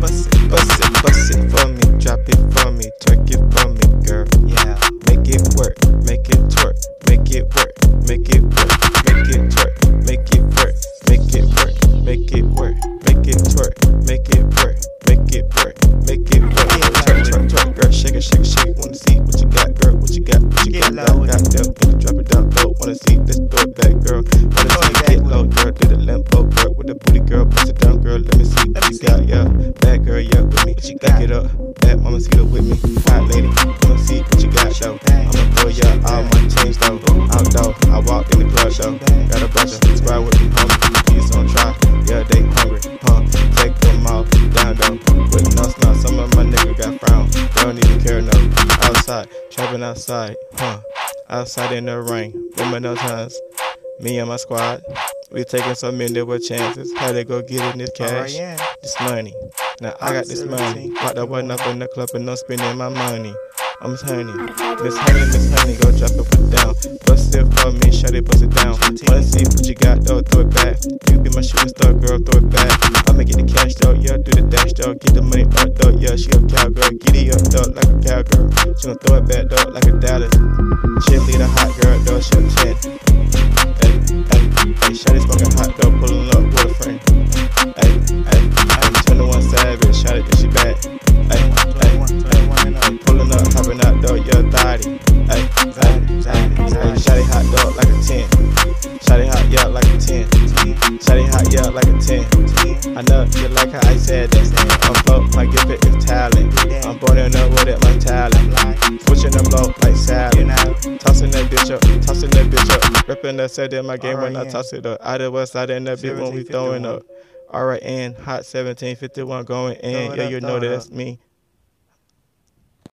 bust it, bust it, it for me, drop it for me, twerk it for me, girl. Yeah, Make it work, make it twerk, make it work, make it work, Let me got, yeah. Bad girl, yeah, with me. You Back it up, bad mama, see it with me. Hot lady, wanna see what you got, though. I'ma throw ya all my chains though. Outdoor, I walked in the club though. Got a bunch of squad with me, homie. These on try, yeah, they hungry, huh? Take them all down though. With no snow, some of my niggas got frown. They don't even care no. Outside, trapping outside, huh? Outside in the rain, remember those times? Me and my squad, we taking so many little chances. Had to go get in this alright, cash, yeah. this money. Now I got this money. Locked up one up in the club and no spending my money. I'm honey. Miss Honey, Miss Honey, go drop it, put it down. Bust it for me, shut it, bust it down. Wanna see what you got, though, throw it back. You be my shooting star, girl, throw it back. I'ma get the cash, though, yeah, do the dash, though. Get the money up, though, yeah, she a cowgirl. Get it up, though, like a cowgirl. She gon' throw it back, though, like a Dallas. She'll lead a hot girl, thotty. Hey, hey, hey, hey, shot hot, dog like a 10. Shot it hot, yeah, like a 10. Shot it hot, yeah, like a 10. I know you like how I said that. I'm broke, my gift it is talent. I'm born in up with it, my talent. Switching the blow like salad. Tossing that bitch up, tossing that bitch up. Ripping that set in my game when I toss it up. Out of west side in that bitch when we throwing up. Alright, and hot 1751 going in. Yeah, you know that that's me.